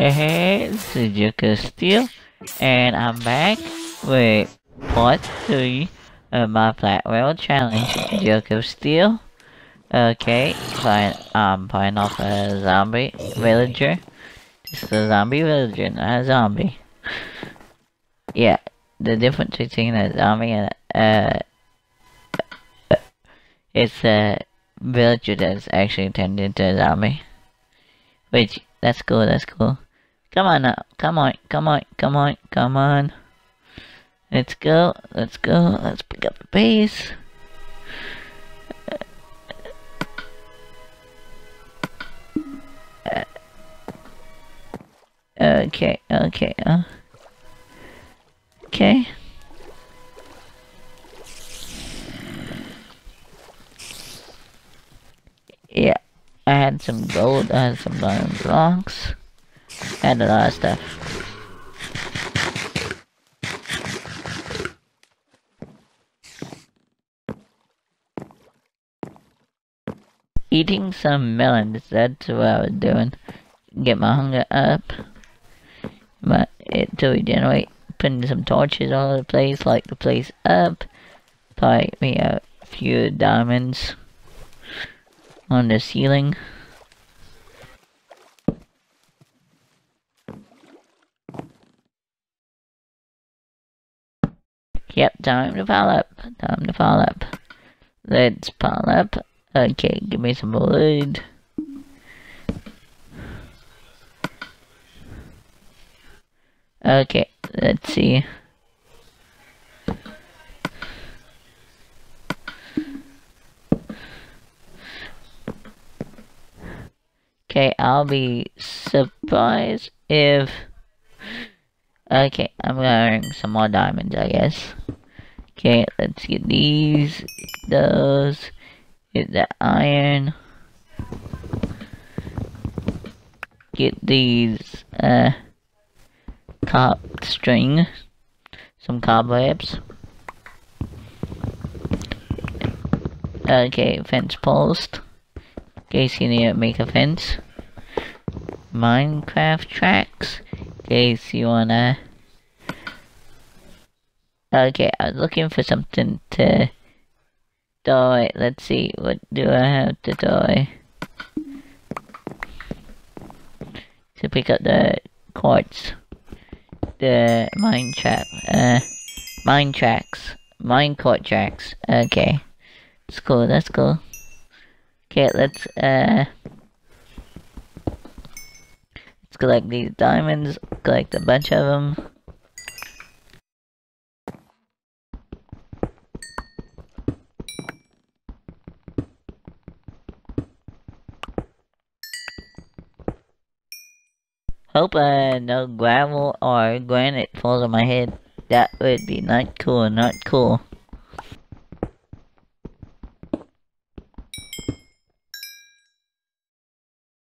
Hey, this is Joker Steel, and I'm back with part 3 of my Flat World Challenge, Joker Steel. Okay, I'm playing off a zombie villager. Just a zombie villager, not a zombie. Yeah, the difference between a zombie and a, uh, it's a villager that's actually turned into a zombie. Which, that's cool, that's cool. Come on now, come on, come on, come on, come on. Let's go, let's go, let's pick up the pace. Okay, okay, uh, okay. Yeah, I had some gold, I had some diamond blocks, Had a lot of stuff. Eating some melons, that's what I was doing. Get my hunger up. But it to regenerate, putting some torches all over the place, light the place up. Probably me a few diamonds on the ceiling. Yep, time to pile up. Time to pile up. Let's pile up. Okay, give me some wood. Okay, let's see. Okay, I'll be surprised if... Okay, I'm earn some more diamonds, I guess. Okay, let's get these, those, get the iron. Get these, uh, cop string, some cobwebs. Okay, fence post case you need to make a fence. Minecart tracks, in case you wanna... Okay, I was looking for something to die. Let's see, what do I have to die? To pick up the quartz. The mine trap, uh, mine tracks. Minecart tracks. Okay. That's cool, that's cool. Okay, let's, uh... Let's collect these diamonds, collect a bunch of them. Hope uh, no gravel or granite falls on my head. That would be not cool, not cool.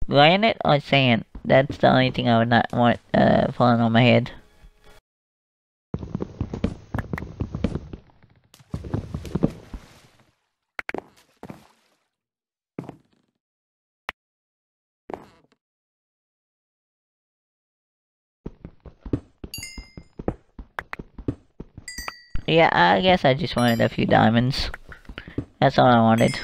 Granite or sand? That's the only thing I would not want uh, falling on my head. Yeah, I guess I just wanted a few diamonds. That's all I wanted.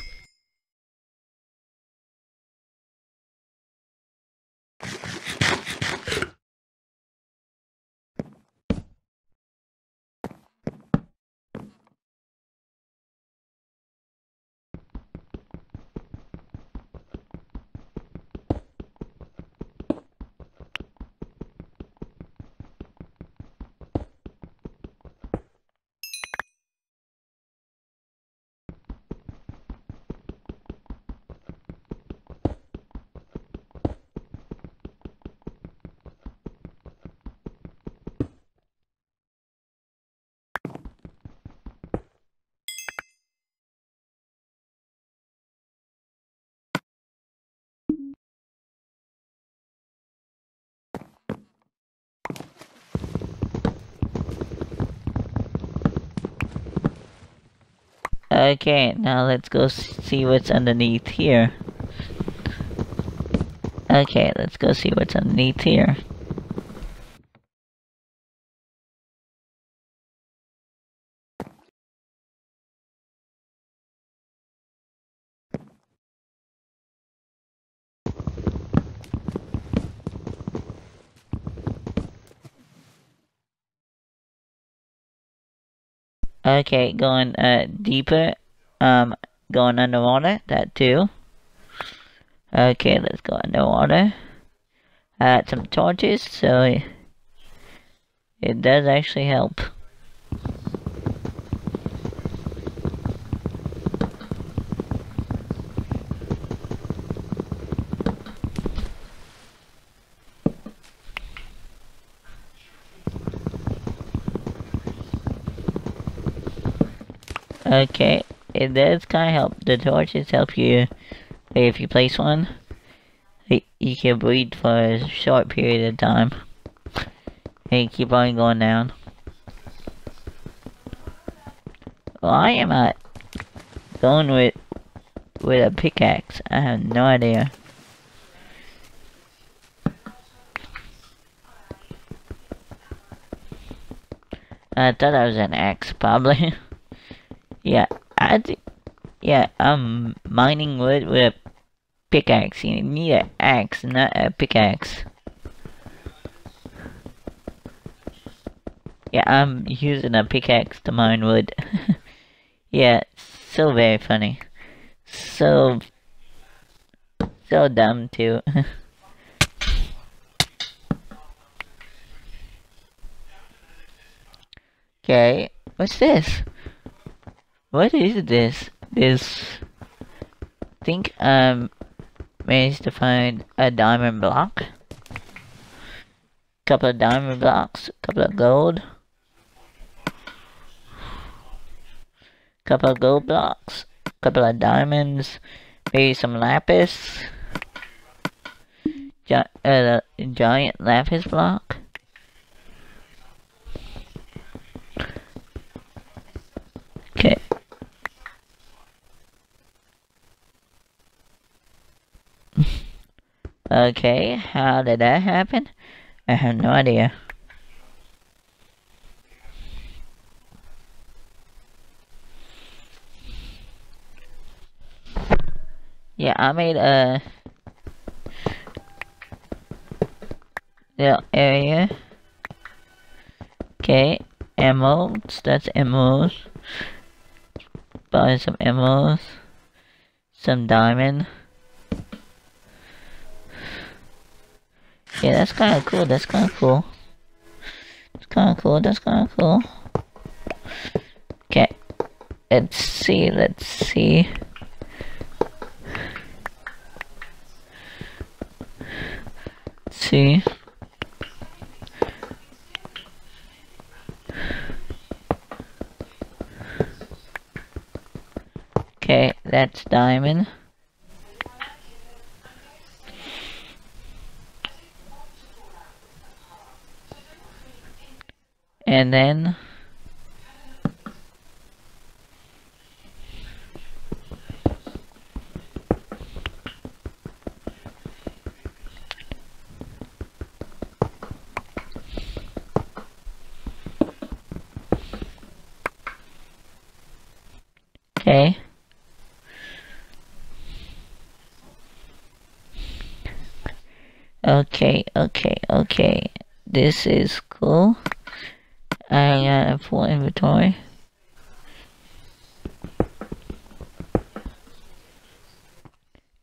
Okay, now let's go see what's underneath here. Okay, let's go see what's underneath here. Okay, going uh, deeper. Um, going underwater. That too. Okay, let's go underwater. Uh, some torches, so it does actually help. Okay, it does kind of help. The torches help you if you place one. You can breathe for a short period of time. And keep on going down. Why am I going with with a pickaxe? I have no idea. I thought I was an axe, probably. Yeah, I. Yeah, I'm mining wood with a pickaxe. You need an axe, not a pickaxe. Yeah, I'm using a pickaxe to mine wood. yeah, so very funny. So, so dumb too. okay, what's this? What is this? This think um managed to find a diamond block. Couple of diamond blocks, couple of gold. Couple of gold blocks, couple of diamonds, maybe some lapis. Gi uh, giant lapis block. Okay, how did that happen? I have no idea. Yeah, I made a little area. Okay, emeralds, that's emeralds. Buy some emeralds. Some diamond. Yeah, that's kind of cool. That's kind of cool. That's kind of cool. That's kind of cool. Okay. Let's see. Let's see. Let's see. Okay, that's diamond. And then okay. Okay okay okay. This is cool Full inventory.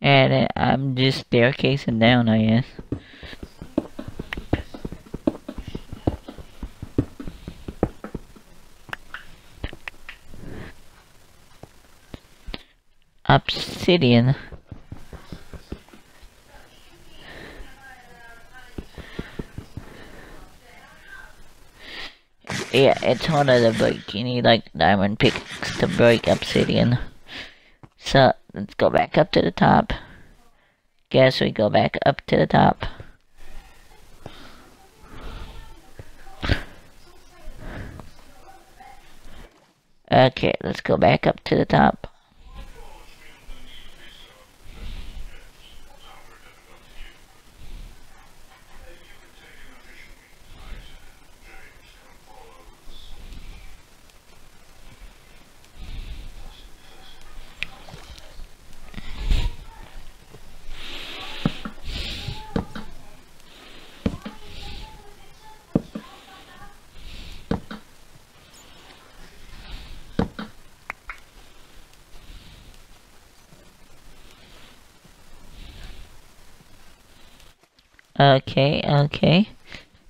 And I'm just staircasing down, I guess. Obsidian. Yeah, it's harder to break. You need like diamond picks to break obsidian. So let's go back up to the top. Guess we go back up to the top. Okay, let's go back up to the top. Okay, okay.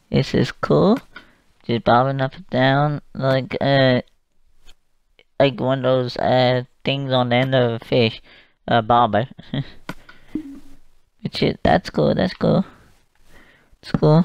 This is cool. Just bobbing up and down like uh like one of those uh things on the end of a fish. Uh bobber. Which is that's cool, that's cool. It's cool.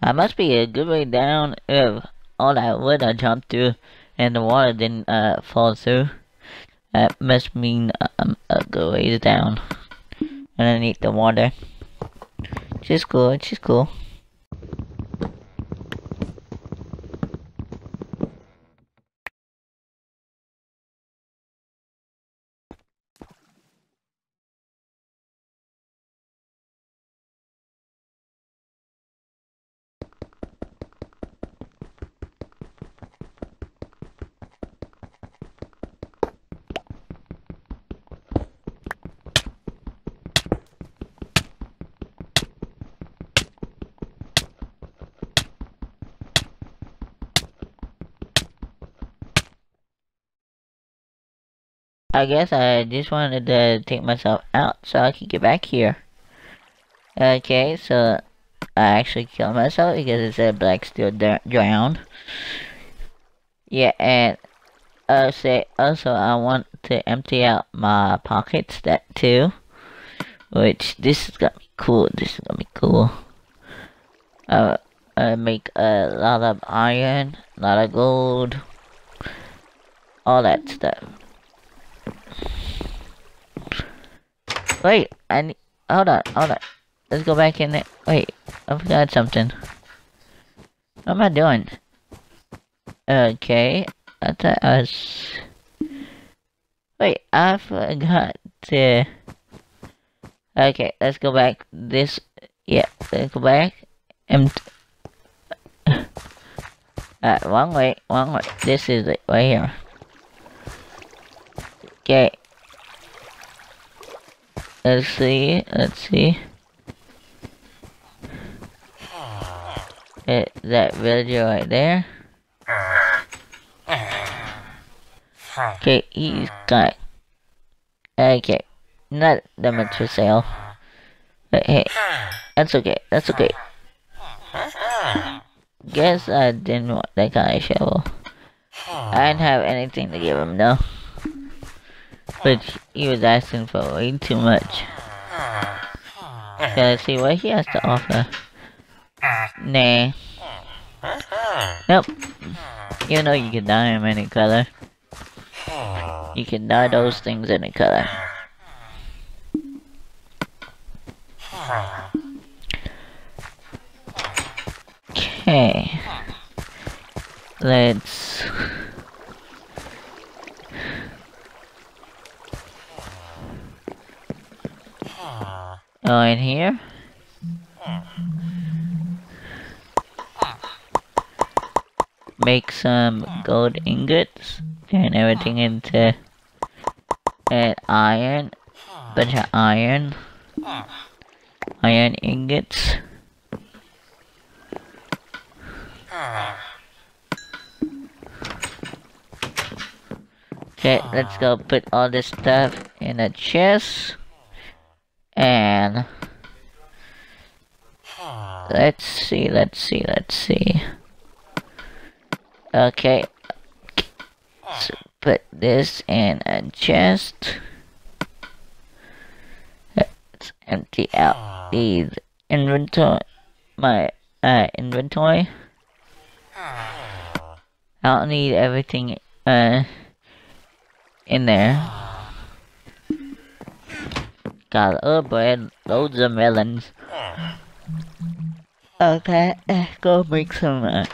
I must be a good way down if all that wood I jumped through and the water didn't uh, fall through. That must mean I'm a good ways down underneath the water. Just cool, just cool. I guess I just wanted to take myself out so I could get back here. Okay, so I actually killed myself because it said Blacksteal drowned. Yeah, and uh, say also I want to empty out my pockets that too. Which this is gonna be cool. This is gonna be cool. Uh, I make a lot of iron, a lot of gold, all that stuff. Wait, I need, hold on, hold on. Let's go back in there. Wait, I forgot something. What am I doing? Okay, I thought I was... Wait, I forgot to... Okay, let's go back this... Yeah, let's go back. And... Uh, wrong way, wrong way. This is it, right here. Okay, Let's see, let's see. It, that villager right there. Okay, he's got. Okay, not that much for sale. But hey, that's okay, that's okay. Guess I didn't want that kind of shovel. I didn't have anything to give him though. But he was asking for way too much. Let's see what he has to offer. Nah. Nope. You know you can dye him any color. You can dye those things any color. Okay. Let's in here? Make some gold ingots, turn everything into and iron, bunch of iron, iron ingots. Okay, let's go put all this stuff in a chest. And ah. let's see, let's see, let's see. Okay. Ah. So put this in a chest. Let's empty out ah. these inventory, my uh, inventory. I don't need everything uh, in there. Got a bread, loads of melons. Okay, go make some uh,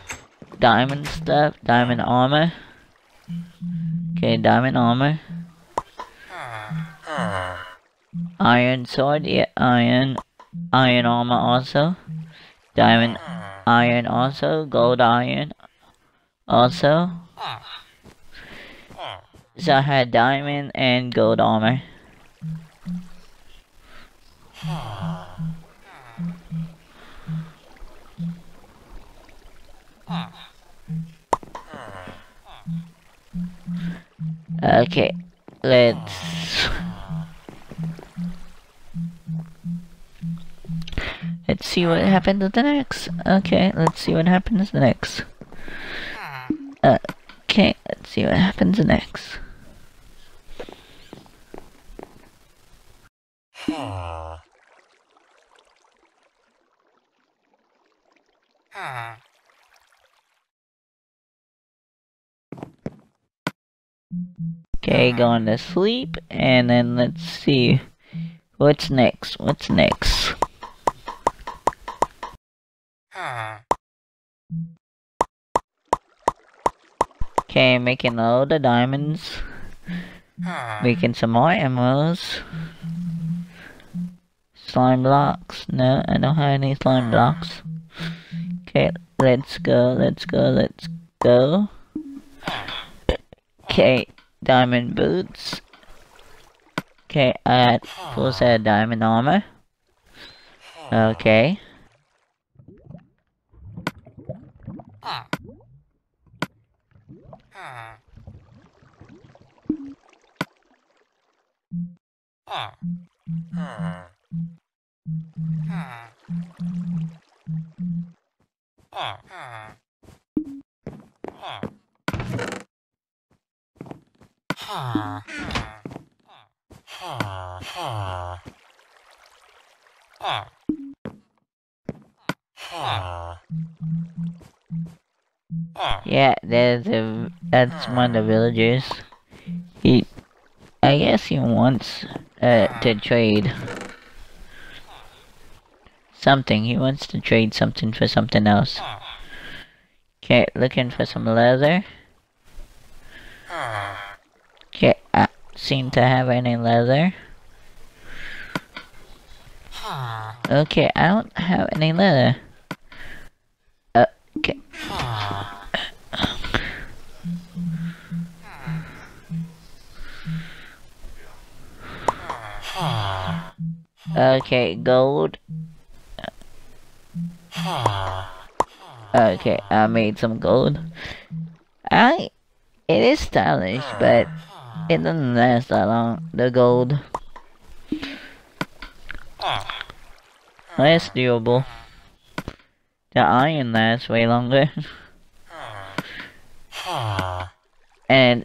diamond stuff, diamond armor. Okay, diamond armor. Iron sword, yeah, iron. Iron armor also. Diamond iron also. Gold iron also. So I had diamond and gold armor. Okay, let's let's see what happens the next. Okay, let's see what happens next. Okay, let's see what happens next. Okay, going to sleep, and then let's see. What's next? What's next? Okay, making all the diamonds. Making some more emeralds. Slime blocks. No, I don't have any slime blocks. Okay, let's go, let's go, let's go. Okay, diamond boots. Okay, I had full set of diamond armor. Okay. Ah. Ah. Ah. Yeah, there's a that's one of the villagers. He, I guess he wants uh, to trade something. He wants to trade something for something else. Okay, looking for some leather. Okay, I seem to have any leather. Okay, I don't have any leather. Okay. Okay, gold. Okay, I made some gold. I, it is stylish, but it doesn't last that long. The gold. That's doable. The iron lasts way longer. and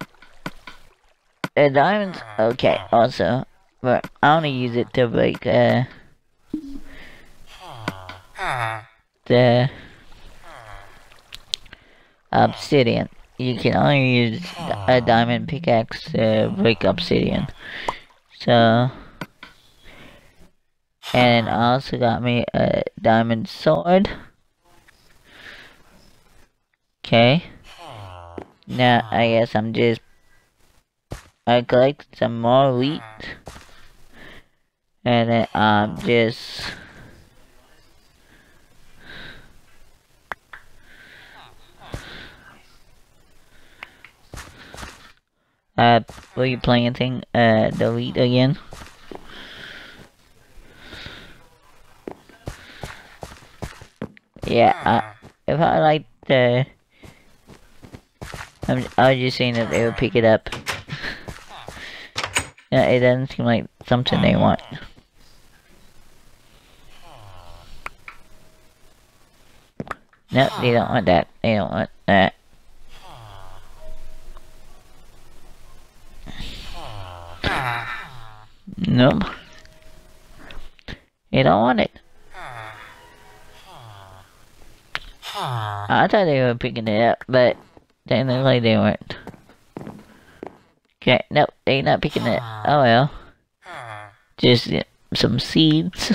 the diamonds, okay, also, but I only use it to break, uh, the obsidian. You can only use a diamond pickaxe to break obsidian. So, and I also got me a diamond sword. Okay. Now, I guess I'm just... I collect some more wheat. And then I'm just... Uh, were you planting, uh, the wheat again? Yeah, I, if I like the... I'm, I was just saying that they would pick it up. yeah, it doesn't seem like something they want. No, they don't want that. They don't want that. Nope. You don't want it. I thought they were picking it up, but technically they weren't. Okay, nope, they're not picking it. Oh well. Just some seeds.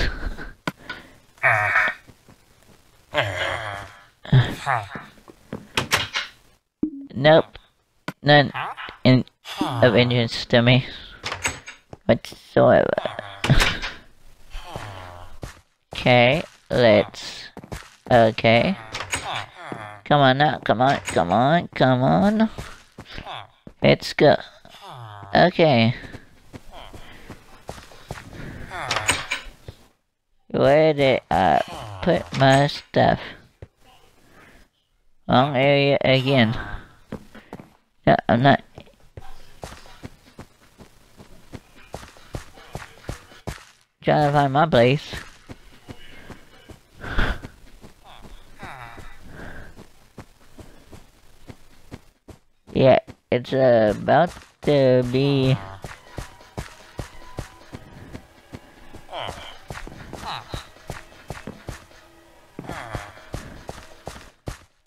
nope. None in of interest to me. Whatsoever. okay, let's okay. Come on now, come on, come on, come on. Let's go. Okay. Where did I put my stuff? Wrong area again. No, I'm not. Trying to find my place. Yeah, it's uh, about to be...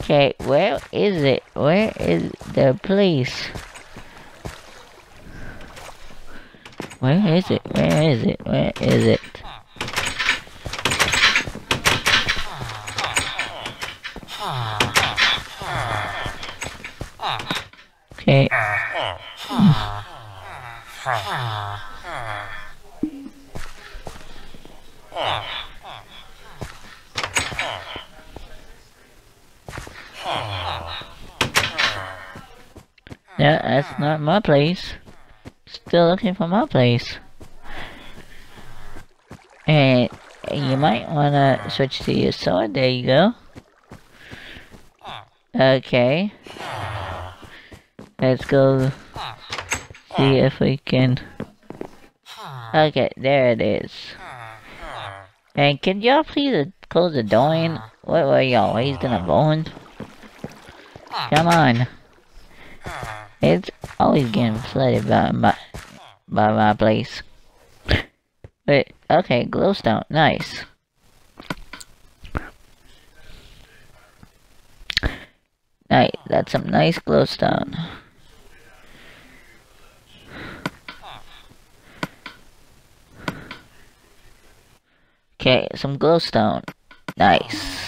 Okay, where is it? Where is the place? Where is it? Where is it? Where is it? Okay. Yeah, that's not my place. Still looking for my place. And you might wanna switch to your sword. There you go. Okay. Let's go see if we can... Okay, there it is. And can y'all please close the door in? What were y'all raised in a bone? Come on. It's always getting flooded by my, by my place. Wait, okay, glowstone, nice. Nice, that's some nice glowstone. Okay, some glowstone. Nice.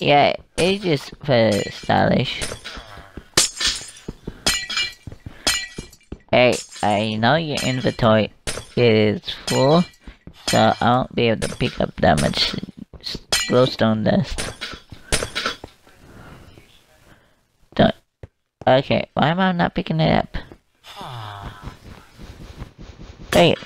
Yeah, it's just very stylish. Hey, I know your inventory is full, so I won't be able to pick up that much glowstone dust. Don't. Okay, why am I not picking it up? Wait.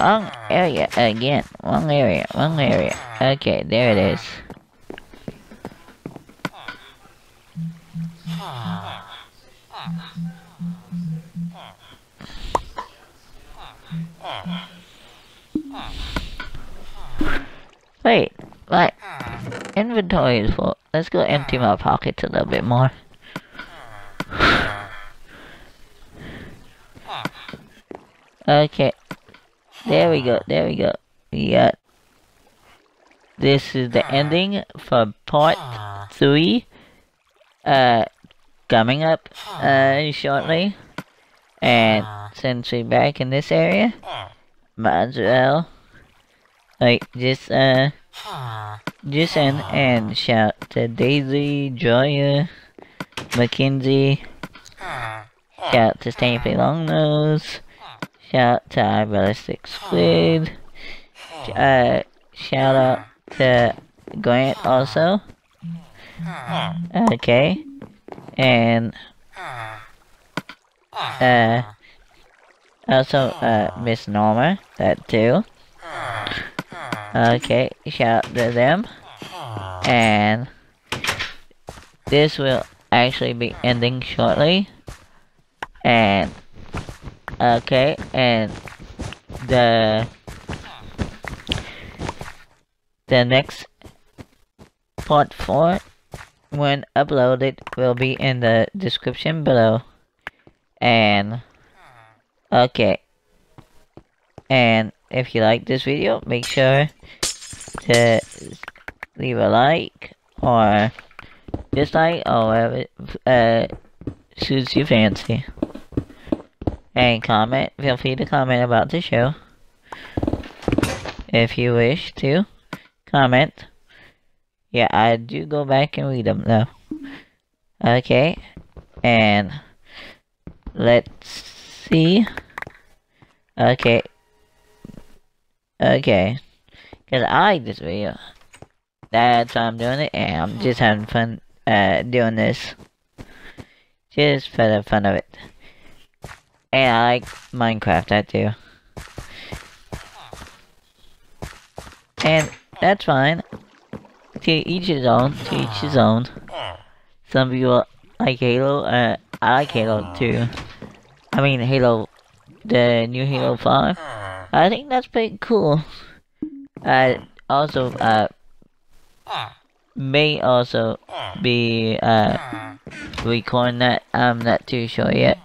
Wrong area again. Wrong area. Wrong area. Okay, there it is. Wait, my inventory is full. Let's go empty my pockets a little bit more. Okay. There we go, there we go. We got... This is the ah. ending for part ah. 3. Uh, coming up, ah. uh, shortly. And since we're back in this area, might as well, like, just, uh, just end. And shout to Daisy, Joya, Mackenzie, shout to Stampy Longnose, shout to Realistic Squid, uh, shout out to Grant also, okay, and, uh, also, uh, Miss Norma, that too. Okay, shout out to them. And this will actually be ending shortly. And Okay, and the the next part 4 when uploaded will be in the description below. And okay. And if you like this video make sure to leave a like or dislike or whatever uh, suits your fancy and comment. Feel free to comment about the show. If you wish to comment. Yeah I do go back and read them though. Okay and let's see. Okay. Okay. Because I like this video that's why I'm doing it and I'm just having fun uh, doing this. Just for the fun of it and I like Minecraft I do. and that's fine to each his own to each his own some people like Halo uh, I like Halo too I mean Halo the new Halo 5 I think that's pretty cool uh, also uh, may also be uh, recording that. I'm not too sure yet.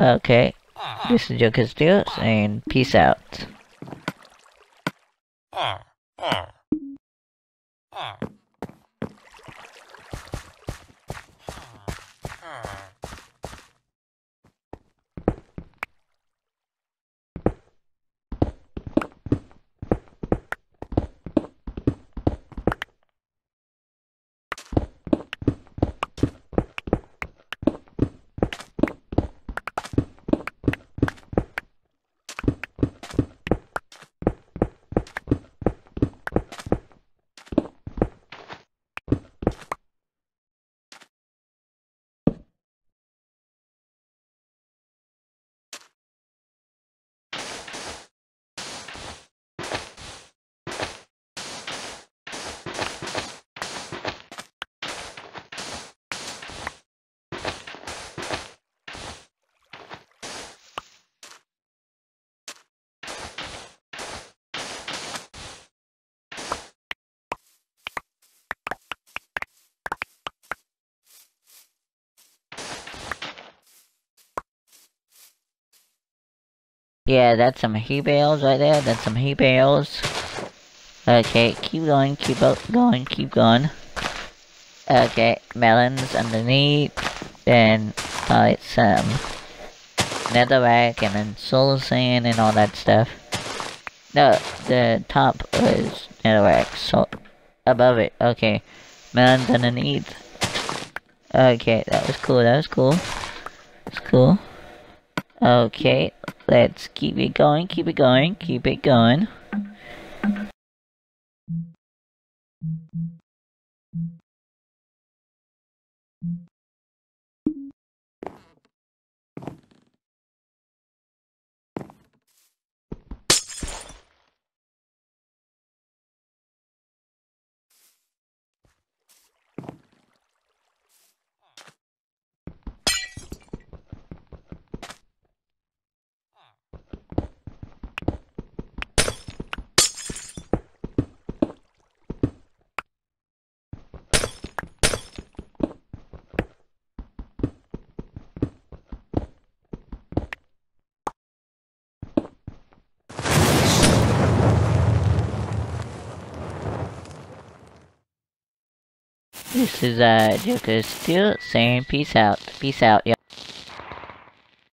Okay, this is Joker Steels, and peace out. Mm, mm. Mm. Yeah, that's some hay bales right there. That's some hay bales. Okay, keep going, keep going, keep going. Okay, melons underneath. Then probably some netherrack and then soul sand and all that stuff. No, the top was netherrack, so above it. Okay, melons underneath. Okay, that was cool, that was cool. That's cool. Okay, let's keep it going, keep it going, keep it going. This is uh Joker Steel saying peace out. Peace out, y'all.